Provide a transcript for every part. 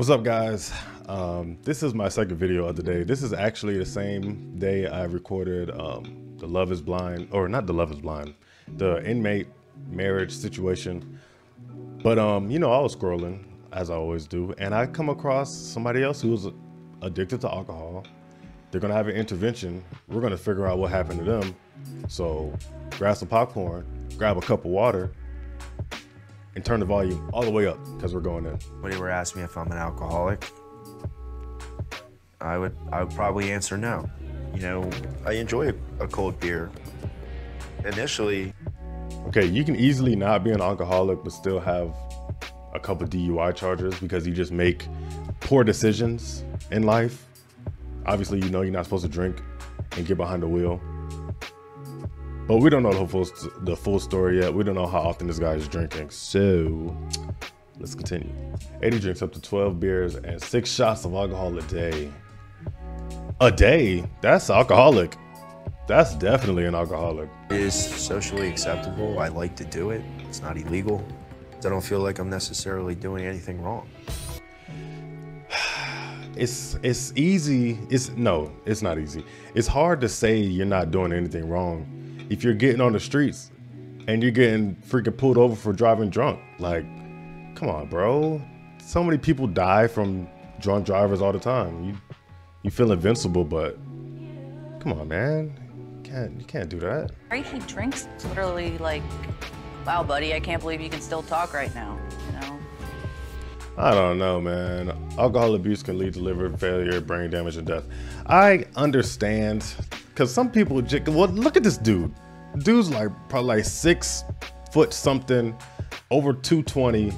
What's up guys? Um, this is my second video of the day. This is actually the same day I recorded um, the Love is Blind, or not the Love is Blind, the inmate marriage situation. But um, you know, I was scrolling as I always do, and I come across somebody else who's addicted to alcohol. They're gonna have an intervention. We're gonna figure out what happened to them. So grab some popcorn, grab a cup of water, and turn the volume all the way up because we're going in. When you were asking me if I'm an alcoholic, I would I would probably answer no. You know, I enjoy a cold beer. Initially, Okay, you can easily not be an alcoholic but still have a couple DUI charges because you just make poor decisions in life. Obviously, you know you're not supposed to drink and get behind the wheel. But we don't know the full the full story yet. We don't know how often this guy is drinking. So let's continue. Eddie drinks up to 12 beers and six shots of alcohol a day. A day? That's alcoholic. That's definitely an alcoholic. it is socially acceptable. I like to do it. It's not illegal. I don't feel like I'm necessarily doing anything wrong. it's it's easy it's no it's not easy it's hard to say you're not doing anything wrong if you're getting on the streets and you're getting freaking pulled over for driving drunk like come on bro so many people die from drunk drivers all the time you you feel invincible but come on man you can't you can't do that Right? He drinks literally like, wow, buddy, I can't believe you can still talk right now. You know? I don't know, man. Alcohol abuse can lead to liver failure, brain damage, and death. I understand, because some people, well, look at this dude. Dude's like probably like six foot something, over 220,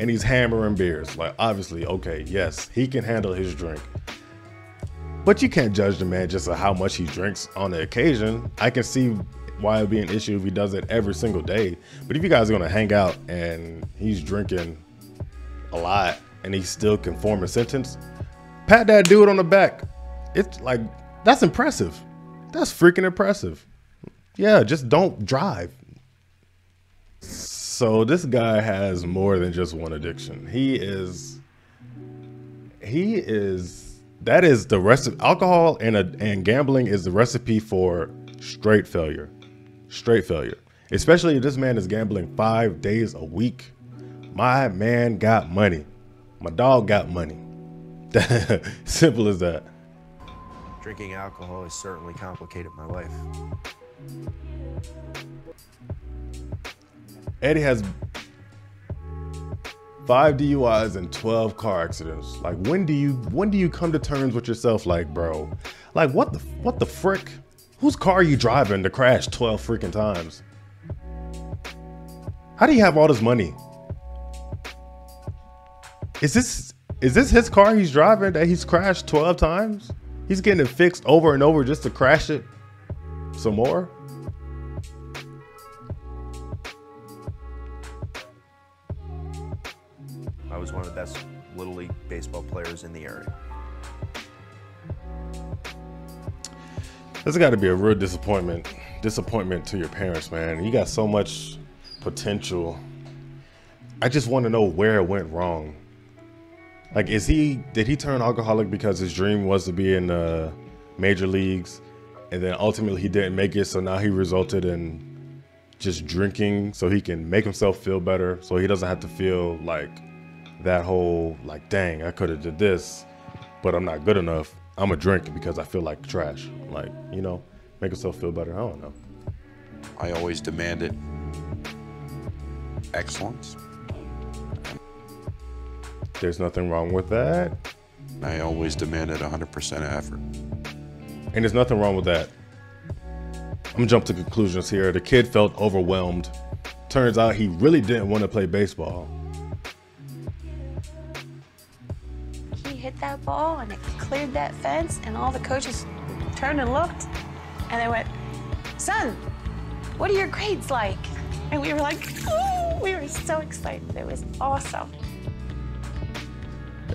and he's hammering beers. Like, obviously, okay, yes, he can handle his drink. But you can't judge the man just on how much he drinks on the occasion. I can see why it'd be an issue if he does it every single day. But if you guys are gonna hang out and he's drinking a lot and he still can form a sentence, pat that dude on the back. It's like that's impressive. That's freaking impressive. Yeah, just don't drive. So this guy has more than just one addiction. He is he is that is the recipe alcohol and a, and gambling is the recipe for straight failure. Straight failure. Especially if this man is gambling 5 days a week. My man got money. My dog got money. Simple as that. Drinking alcohol has certainly complicated my life. Eddie has five DUIs and 12 car accidents. Like when do you when do you come to terms with yourself like, bro? Like what the what the frick? Whose car are you driving to crash 12 freaking times? How do you have all this money? Is this is this his car he's driving that he's crashed 12 times? He's getting it fixed over and over just to crash it some more? I was one of the best little league baseball players in the area. That's got to be a real disappointment. Disappointment to your parents, man. You got so much potential. I just want to know where it went wrong. Like, is he did he turn alcoholic because his dream was to be in the major leagues, and then ultimately he didn't make it, so now he resulted in just drinking so he can make himself feel better, so he doesn't have to feel like that whole like, dang, I could have did this, but I'm not good enough. I'm a drink because I feel like trash. Like, you know, make yourself feel better. I don't know. I always demanded excellence. There's nothing wrong with that. I always demanded 100% effort. And there's nothing wrong with that. I'm gonna jump to conclusions here. The kid felt overwhelmed. Turns out he really didn't want to play baseball. he hit that ball and it cleared that fence and all the coaches turned and looked and they went son what are your grades like and we were like oh we were so excited it was awesome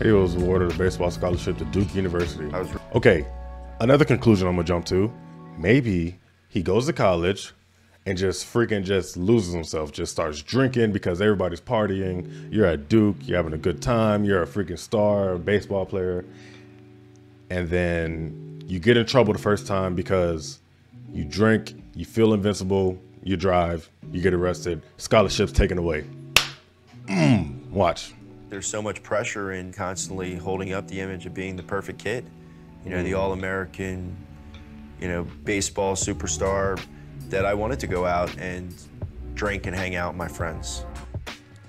He was awarded a baseball scholarship to Duke University. Okay, another conclusion I'm gonna jump to. Maybe he goes to college and just freaking just loses himself, just starts drinking because everybody's partying. You're at Duke, you're having a good time, you're a freaking star, baseball player. And then you get in trouble the first time because you drink, you feel invincible, you drive, you get arrested, scholarships taken away. Mm, watch. There's so much pressure in constantly holding up the image of being the perfect kid. You know, the mm. All American, you know, baseball superstar that I wanted to go out and drink and hang out with my friends.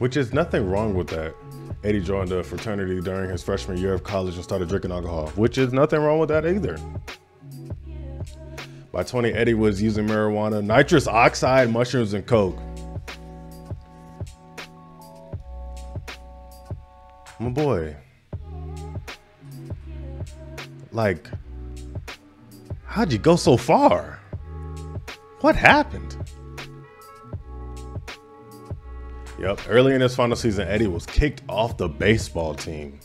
Which is nothing wrong with that. Eddie joined a fraternity during his freshman year of college and started drinking alcohol, which is nothing wrong with that either. By 20, Eddie was using marijuana, nitrous oxide, mushrooms, and coke. My boy. Like, how'd you go so far? What happened? Yep, early in his final season, Eddie was kicked off the baseball team.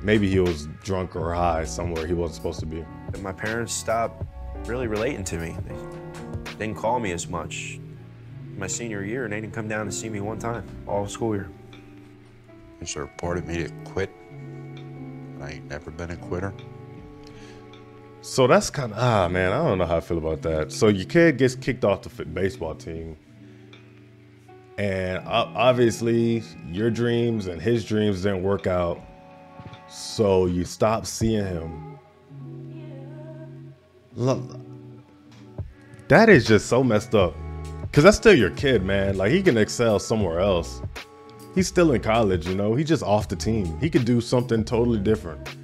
Maybe he was drunk or high somewhere he wasn't supposed to be. And my parents stopped really relating to me. They didn't call me as much. My senior year, and they didn't come down to see me one time all school year. Is there a part of me that quit? I ain't never been a quitter. So that's kind of ah man, I don't know how I feel about that. So your kid gets kicked off the baseball team, and obviously your dreams and his dreams didn't work out. So you stop seeing him. Look, that is just so messed up. Cause that's still your kid, man. Like he can excel somewhere else. He's still in college, you know. He's just off the team. He could do something totally different.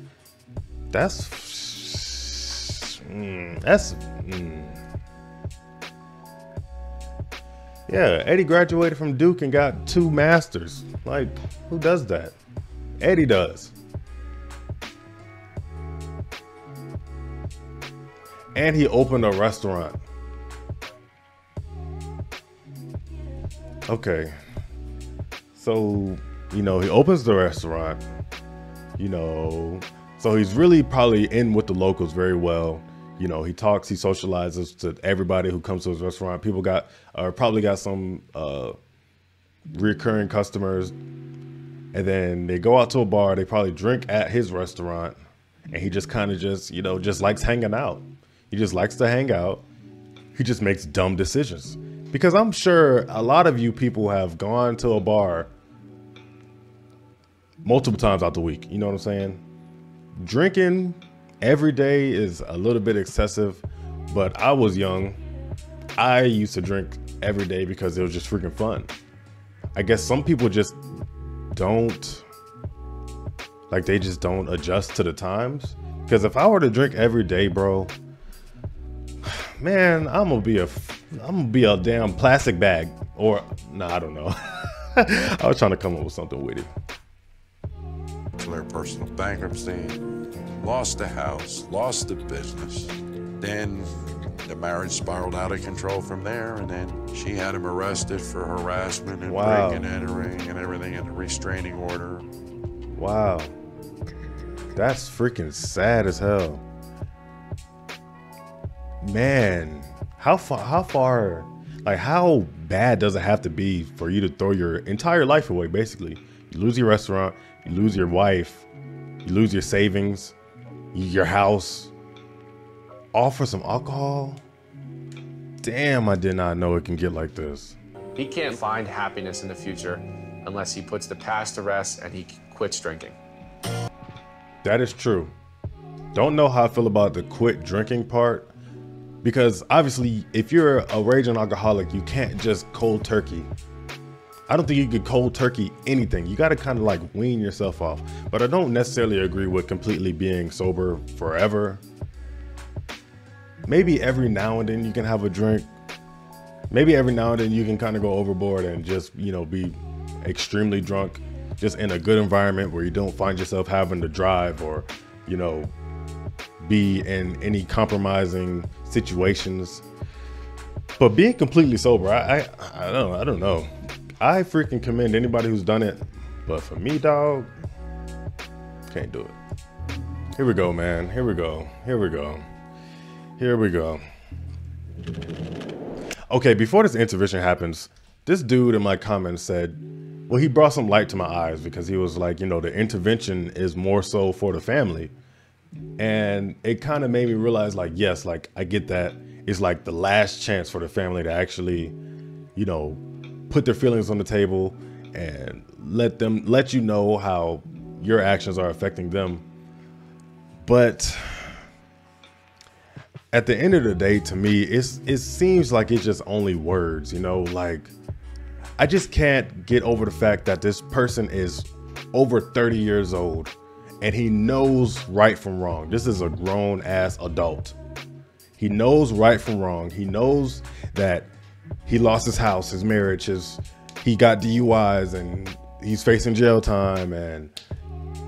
That's mm, that's mm. yeah. Eddie graduated from Duke and got two masters. Like, who does that? Eddie does. And he opened a restaurant. Okay. So, you know, he opens the restaurant, you know, so he's really probably in with the locals very well. You know, he talks, he socializes to everybody who comes to his restaurant. People got, or probably got some uh, recurring customers. And then they go out to a bar, they probably drink at his restaurant. And he just kind of just, you know, just likes hanging out. He just likes to hang out. He just makes dumb decisions. Because I'm sure a lot of you people have gone to a bar multiple times out the week. You know what I'm saying? Drinking every day is a little bit excessive, but I was young. I used to drink every day because it was just freaking fun. I guess some people just don't like they just don't adjust to the times. Because if I were to drink every day, bro, man, I'm gonna be a I'm gonna be a damn plastic bag. Or no, nah, I don't know. I was trying to come up with something witty. Declare personal bankruptcy, lost the house, lost the business. Then the marriage spiraled out of control from there, and then she had him arrested for harassment and Wow. breaking and entering and everything in a restraining order. Wow. That's freaking sad as hell. Man, how far how far like how bad does it have to be for you to throw your entire life away basically? You lose your restaurant, you lose your wife, you lose your savings, your house, all for some alcohol? Damn, I did not know it can get like this. He can't find happiness in the future unless he puts the past to rest and he quits drinking. That is true. Don't know how I feel about the quit drinking part because obviously, if you're a raging alcoholic, you can't just cold turkey. I don't think you could cold turkey anything. You got to kind of like wean yourself off. But I don't necessarily agree with completely being sober forever. Maybe every now and then you can have a drink. Maybe every now and then you can kind of go overboard and just, you know, be extremely drunk just in a good environment where you don't find yourself having to drive or, you know, be in any compromising situations. But being completely sober, I, I, I don't, I don't know. I freaking commend anybody who's done it, but for me, dog, can't do it. Here we go, man. Here we go. Here we go. Here we go. Okay, before this intervention happens, this dude in my comments said, well, he brought some light to my eyes because he was like, you know, the intervention is more so for the family. And it kind of made me realize, like, yes, like, I get that. It's like the last chance for the family to actually, you know, put their feelings on the table and let them, let you know how your actions are affecting them. But at the end of the day, to me, it's it seems like it's just only words, you know, like I just can't get over the fact that this person is over 30 years old and he knows right from wrong. This is a grown ass adult. He knows right from wrong. He knows that he lost his house, his marriage, his he got DUIs and he's facing jail time and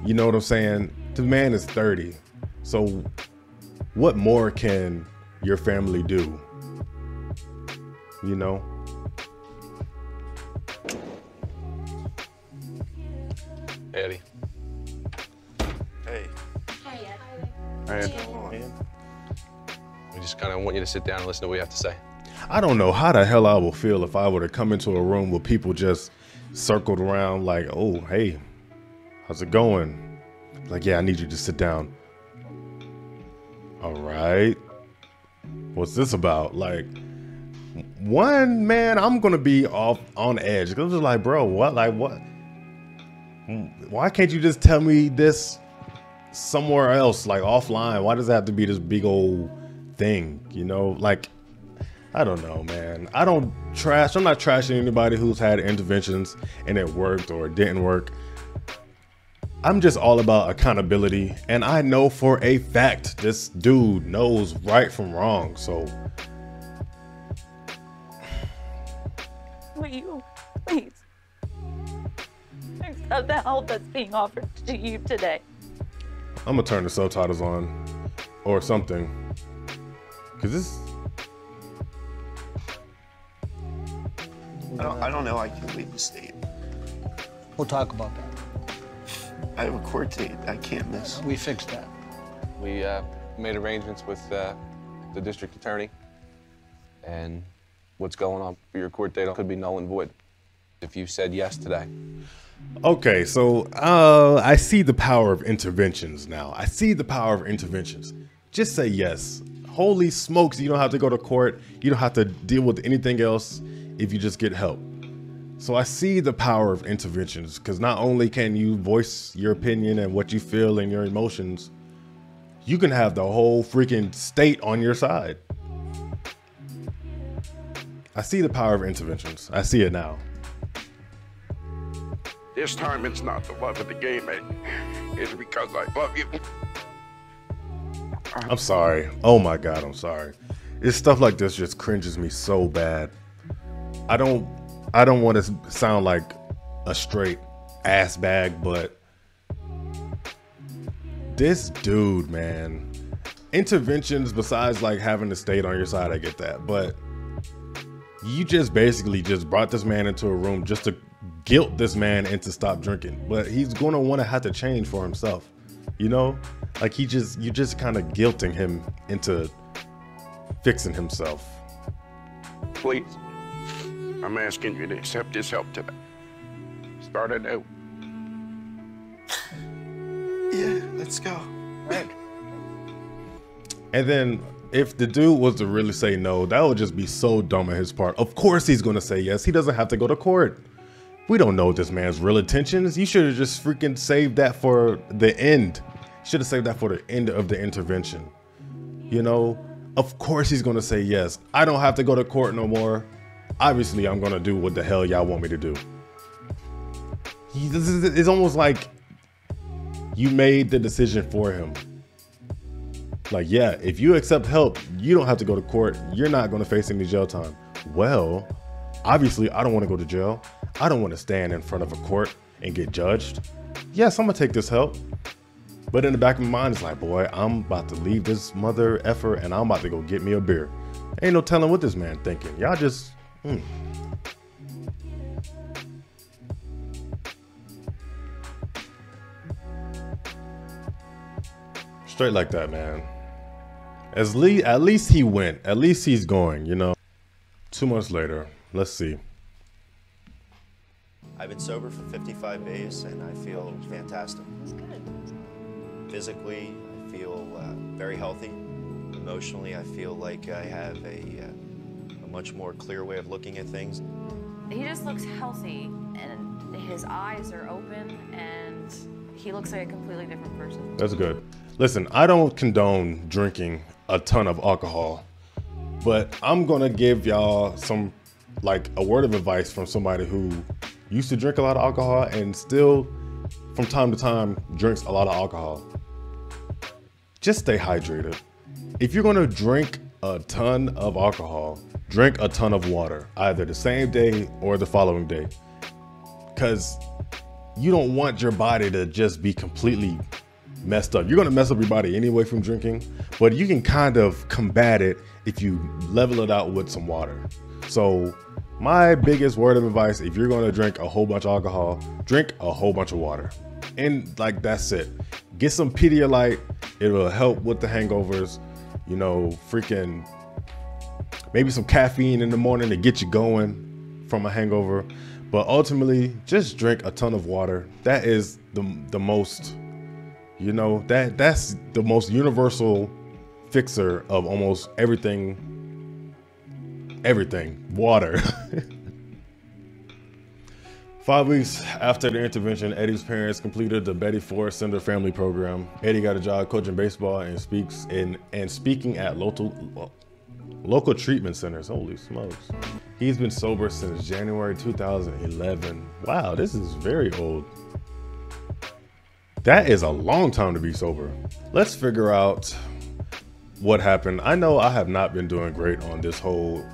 you know what I'm saying? The man is 30. So what more can your family do? You know? Eddie. Hey, Hey. And We just kind of want you to sit down and listen to what we have to say. I don't know how the hell I will feel if I were to come into a room where people just circled around like, oh, hey, how's it going? Like, yeah, I need you to sit down. All right. What's this about? Like, one man, I'm gonna be off on edge. I'm just like, bro, what? Like, what? Why can't you just tell me this somewhere else, like offline? Why does it have to be this big old thing? You know, like, I don't know, man. I don't trash. I'm not trashing anybody who's had interventions and it worked or it didn't work. I'm just all about accountability, and I know for a fact this dude knows right from wrong. So Will you please accept the help that's being offered to you today? I'm gonna turn the subtitles on or something, cause this. I don't, I don't know. I can leave the state. We'll talk about that. I have a court date I can't miss. We fixed that. We uh, made arrangements with uh, the district attorney, and what's going on for your court date could be null and void if you said yes today. Okay, so uh, I see the power of interventions now. I see the power of interventions. Just say yes. Holy smokes, you don't have to go to court. You don't have to deal with anything else if you just get help. So I see the power of interventions because not only can you voice your opinion and what you feel and your emotions, you can have the whole freaking state on your side. I see the power of interventions. I see it now. this time it's not the love of the game. It's because I love you. I'm sorry. Oh my god, I'm sorry. It's stuff like this just cringes me so bad. I don't I don't want to sound like a straight ass bag, but this dude, man. Interventions besides like having the state on your side, I get that, but you just basically just brought this man into a room just to guilt this man into stop drinking. But he's gonna want to have to change for himself. You know? Like he just you just kind of guilting him into fixing himself. Please. I'm asking you to accept this help today. Start anew. Yeah, let's go. And then if the dude was to really say no, that would just be so dumb on his part. Of course he's gonna say yes. He doesn't have to go to court. We don't know this man's real intentions. You should have just freaking saved that for the end. Should have saved that for the end of the intervention. You know, of course he's gonna say yes. I don't have to go to court no more. Obviously, I'm gonna do what the hell y'all want me to do. It's almost like you made the decision for him. Like, yeah, if you accept help, you don't have to go to court. You're not to face any jail time. Well, obviously, I don't want to go to jail. I don't want to stand in front of a court and get judged. Yes, I'm to take this help. But in the back of my mind, it's like, boy, I'm about to leave this mother effer and I'm about to go get me a beer. Ain't no telling what this man thinking. Y'all just, hmm. Straight like that, man. As le- at least he went. At least he's going, you know. two months later. Let's see. I've been sober for 55 days and I feel fantastic. That's good. Physically, I feel uh, very healthy. Emotionally, I feel like I have a, uh, a much more clear way of looking at things. He just looks healthy and his eyes are open and he looks like a completely different person. That's good. Listen, I don't condone drinking a ton of alcohol, but I'm gonna give y'all some like a word of advice from somebody who used to drink a lot of alcohol and still from time to time drinks a lot of alcohol. Just stay hydrated. If you're gonna drink a ton of alcohol, drink a ton of water, either the same day or the following day. Cause you don't want your body to just be completely messed up. You're gonna mess up your body anyway from drinking, but you can kind of combat it if you level it out with some water. So my biggest word of advice, if you're gonna drink a whole bunch of alcohol, drink a whole bunch of water. And like that's it. Get some Pedialyte, it will help with the hangovers. You know, freaking maybe some caffeine in the morning to get you going from a hangover. But ultimately, just drink a ton of water. That is the the most, you know, that that's the most universal fixer of almost everything. Everything, water. Five weeks after the intervention, Eddie's parents completed the Betty Ford Center Family Program. Eddie got a job coaching baseball and speaks in and speaking at local local treatment centers. Holy smokes! He's been sober since January 2011. Wow, this is very old. That is a long time to be sober. Let's figure out what happened. I know I have not been doing great on this whole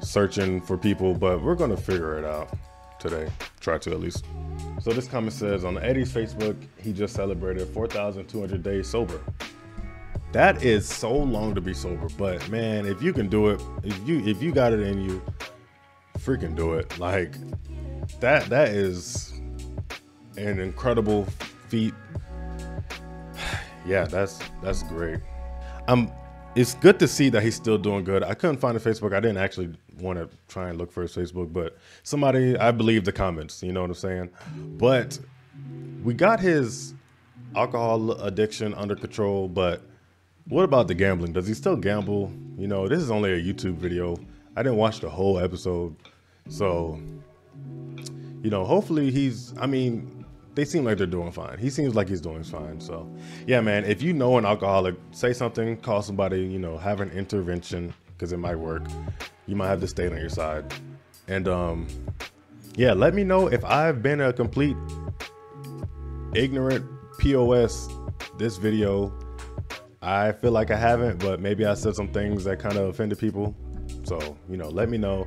searching for people, but we're gonna figure it out today. Try to at least. So this comment says on Eddie's Facebook, he just celebrated 4,200 days sober. That is so long to be sober, but man, if you can do it, if you if you got it in you, freaking do it. Like that that is an incredible feat. Yeah, that's that's great. Um it's good to see that he's still doing good. I couldn't find his Facebook. I didn't actually want to try and look for his Facebook, but somebody I believe the comments, you know what I'm saying? But we got his alcohol addiction under control, but what about the gambling? Does he still gamble? You know, this is only a YouTube video. I didn't watch the whole episode. So, you know, hopefully he's, I mean, they seem like they're doing fine. He seems like he's doing fine. So, yeah, man, if you know an alcoholic, say something, call somebody, you know, have an intervention because it might work. You might have the state on your side. And, um, yeah, let me know if I've been a complete ignorant POS this video. I feel like I haven't, but maybe I said some things that kind of offended people. So, you know, let me know.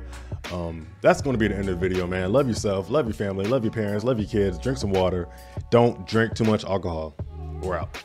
Um, that's going to be the end of the video, man. Love yourself, love your family, love your parents, love your kids. Drink some water. Don't drink too much alcohol. We're out.